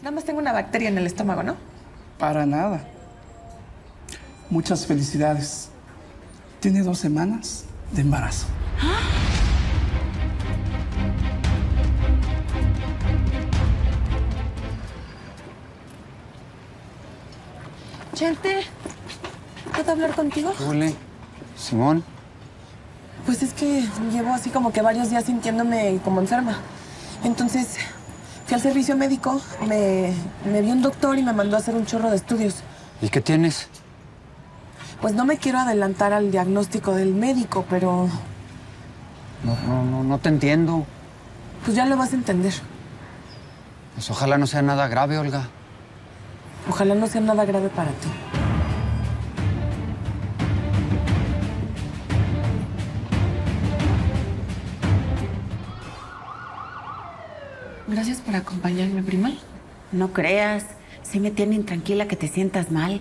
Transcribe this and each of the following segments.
Nada más tengo una bacteria en el estómago, ¿no? Para nada. Muchas felicidades. Tiene dos semanas de embarazo. Chente, ¿puedo hablar contigo? Ole, Simón, Pues es que llevo así como que varios días sintiéndome como enferma. Entonces fui al servicio médico, me, me vio un doctor y me mandó a hacer un chorro de estudios. ¿y qué tienes? Pues no me quiero adelantar al diagnóstico del médico, pero No, no, no, no te entiendo. pues ya lo vas a entender. Pues ojalá no sea nada grave, Olga. Ojalá no sea nada grave para ti. Gracias por acompañarme, prima. No creas. Sí me tiene intranquila que te sientas mal.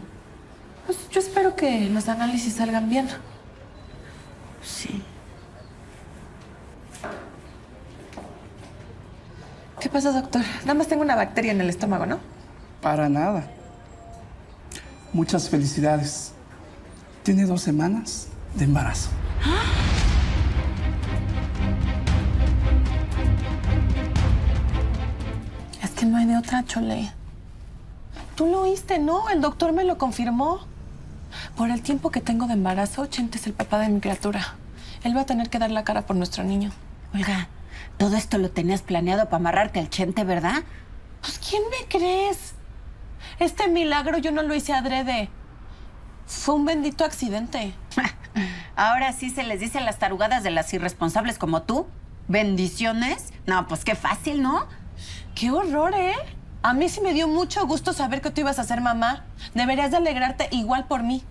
Pues yo espero que los análisis salgan bien. Sí. ¿Qué pasa, doctor? Nada más tengo una bacteria en el estómago, ¿no? Para nada. Muchas felicidades. Tiene dos semanas de embarazo. Es no hay de otra, Chole. Tú lo oíste, ¿no? El doctor me lo confirmó. Por el tiempo que tengo de embarazo, Chente es el papá de mi criatura. Él va a tener que dar la cara por nuestro niño. Olga, todo esto lo tenías planeado para amarrarte al chente, ¿verdad? Pues, ¿quién me crees? Este milagro yo no lo hice adrede. Fue un bendito accidente. Ahora sí se les dice las tarugadas de las irresponsables como tú. ¿Bendiciones? No, pues qué fácil, ¿no? ¡Qué horror, eh! A mí sí me dio mucho gusto saber que tú ibas a ser mamá. Deberías de alegrarte igual por mí.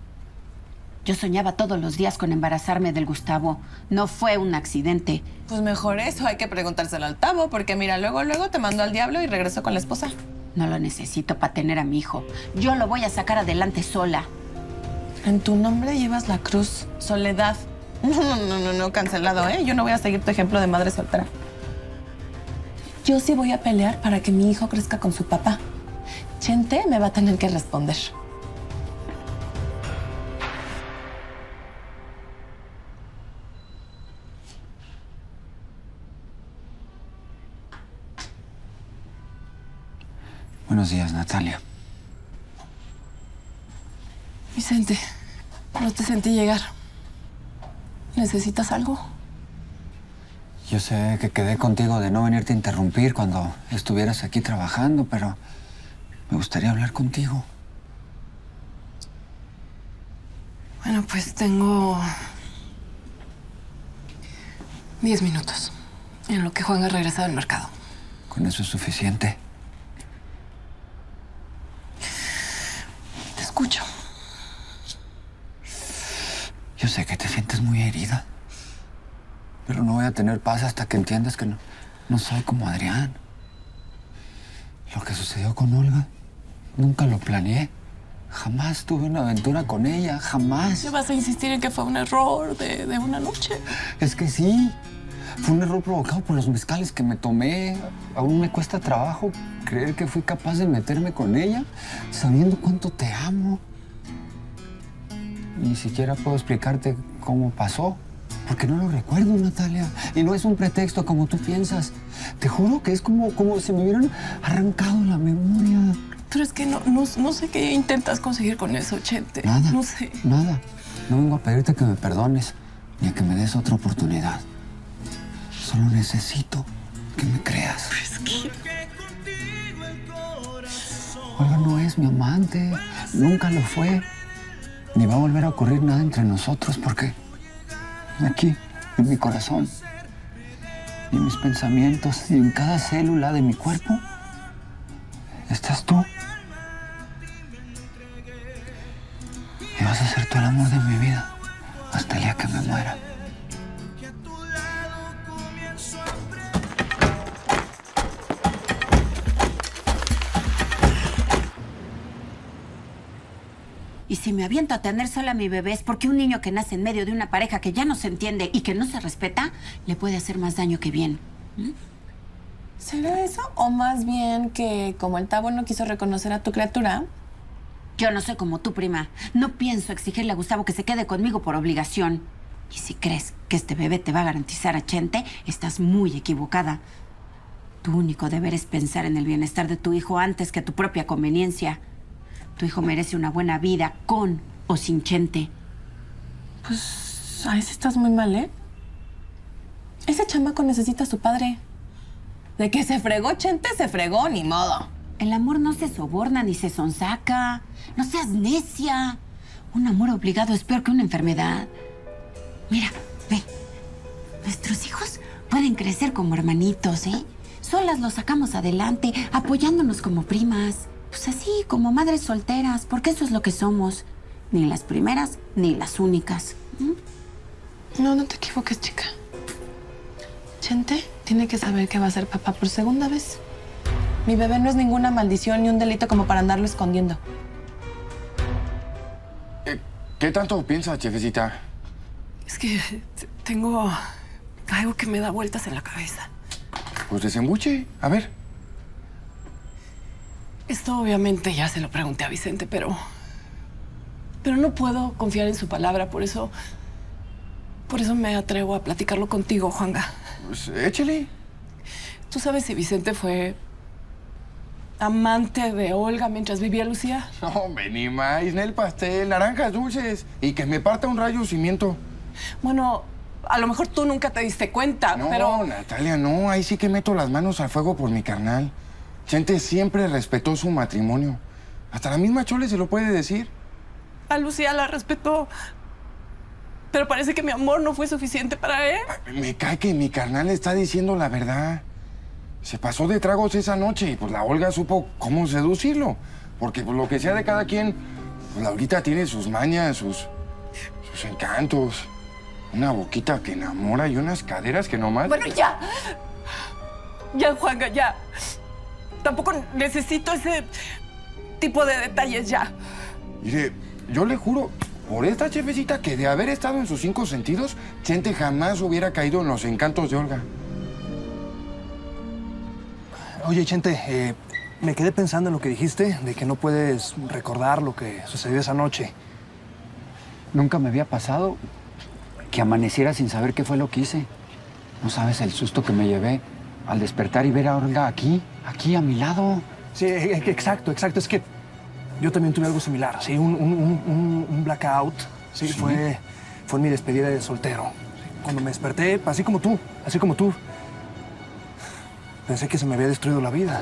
Yo soñaba todos los días con embarazarme del Gustavo. No fue un accidente. Pues mejor eso, hay que preguntárselo al Tavo, porque mira, luego, luego te mandó al diablo y regresó con la esposa. No lo necesito para tener a mi hijo. Yo lo voy a sacar adelante sola. En tu nombre llevas la cruz, soledad. No, no, no, no, no, cancelado, ¿eh? Yo no voy a seguir tu ejemplo de madre soltera. Yo sí voy a pelear para que mi hijo crezca con su papá. Chente me va a tener que responder. Buenos días, Natalia. Vicente, no te sentí llegar. ¿Necesitas algo? Yo sé que quedé contigo de no venirte a interrumpir cuando estuvieras aquí trabajando, pero me gustaría hablar contigo. Bueno, pues tengo... Diez minutos. En lo que Juan ha regresado al mercado. Con eso es suficiente. Te escucho. Yo sé que te sientes muy herida, pero no voy a tener paz hasta que entiendas que no, no soy como Adrián. Lo que sucedió con Olga, nunca lo planeé. Jamás tuve una aventura con ella, jamás. ¿Te vas a insistir en que fue un error de, de una noche? Es que sí. Fue un error provocado por los mezcales que me tomé. Aún me cuesta trabajo creer que fui capaz de meterme con ella sabiendo cuánto te amo. Ni siquiera puedo explicarte cómo pasó. Porque no lo recuerdo, Natalia. Y no es un pretexto como tú piensas. Te juro que es como, como si me hubieran arrancado la memoria. Pero es que no, no, no sé qué intentas conseguir con eso, Chente. Nada. No sé. Nada. No vengo a pedirte que me perdones ni a que me des otra oportunidad. Solo necesito que me creas. Olga no es mi amante. Nunca lo fue. Ni va a volver a ocurrir nada entre nosotros porque aquí, en mi corazón, y en mis pensamientos, y en cada célula de mi cuerpo, estás tú. Y vas a ser tú el amor de mi vida hasta el día que me muera. Y si me aviento a tener sola a mi bebé es porque un niño que nace en medio de una pareja que ya no se entiende y que no se respeta, le puede hacer más daño que bien. ¿Mm? ¿Será eso? O más bien que como el Tabo no quiso reconocer a tu criatura, Yo no soy como tu prima. No pienso exigirle a Gustavo que se quede conmigo por obligación. Y si crees que este bebé te va a garantizar a Chente, estás muy equivocada. Tu único deber es pensar en el bienestar de tu hijo antes que tu propia conveniencia. Tu hijo merece una buena vida con o sin Chente. pues a ese estás muy mal, ¿eh? Ese chamaco necesita a su padre. De que se fregó Chente, se fregó, ni modo. El amor no se soborna ni se sonsaca. No seas necia. Un amor obligado es peor que una enfermedad. Mira, ve. Nuestros hijos pueden crecer como hermanitos, ¿eh? Solas los sacamos adelante, apoyándonos como primas. Pues así, como madres solteras, porque eso es lo que somos. Ni las primeras, ni las únicas. No, no te equivoques, chica. Chente tiene que saber que va a ser papá por segunda vez. Mi bebé no es ninguna maldición ni un delito como para andarlo escondiendo. ¿Qué tanto piensa, chefecita? Es que tengo algo que me da vueltas en la cabeza. Pues desembuche. A ver. Esto obviamente ya se lo pregunté a Vicente, pero. Pero no puedo confiar en su palabra, por eso. Por eso me atrevo a platicarlo contigo, Juanga. Pues. ¿Tú sabes si Vicente fue amante de Olga mientras vivía Lucía? No, ni más. el pastel, naranjas dulces. Y que me parta un rayo cimiento. Bueno, a lo mejor tú nunca te diste cuenta, No, pero. Natalia, no. Ahí sí que meto las manos al fuego por mi carnal. Chente siempre respetó su matrimonio. Hasta la misma Chole se lo puede decir. A Lucía la respetó. Pero parece que mi amor no fue suficiente para él. Me cae que mi carnal está diciendo la verdad. Se pasó de tragos esa noche y pues la Olga supo cómo seducirlo. Porque pues, lo que sea de cada quien, pues Laurita tiene sus mañas, sus, sus encantos. Una boquita que enamora y unas caderas que nomás... Bueno, ya. Ya, Juanga, ya. Tampoco necesito ese tipo de detalles ya. Mire, yo le juro, por esta chefecita, que de haber estado en sus cinco sentidos, Chente jamás hubiera caído en los encantos de Olga. Oye, Chente, eh, me quedé pensando en lo que dijiste, de que no puedes recordar lo que sucedió esa noche. Nunca me había pasado que amaneciera sin saber qué fue lo que hice. No sabes el susto que me llevé al despertar y ver a Olga aquí, aquí a mi lado. Sí, e- e- exacto, exacto. Es que yo también tuve algo similar, sí, un, un- un- blackout. Sí, Fue, fue mi despedida de soltero. Cuando me desperté, así como tú, así como tú, pensé que se me había destruido la vida.